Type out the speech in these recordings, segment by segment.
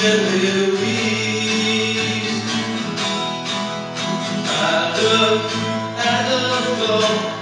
gently I look.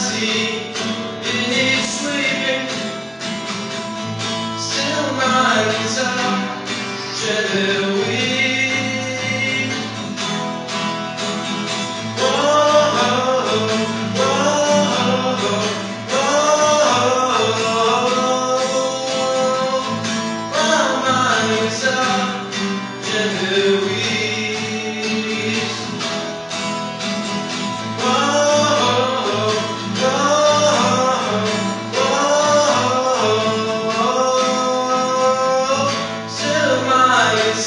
see in his sleeping Still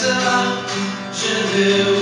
será, je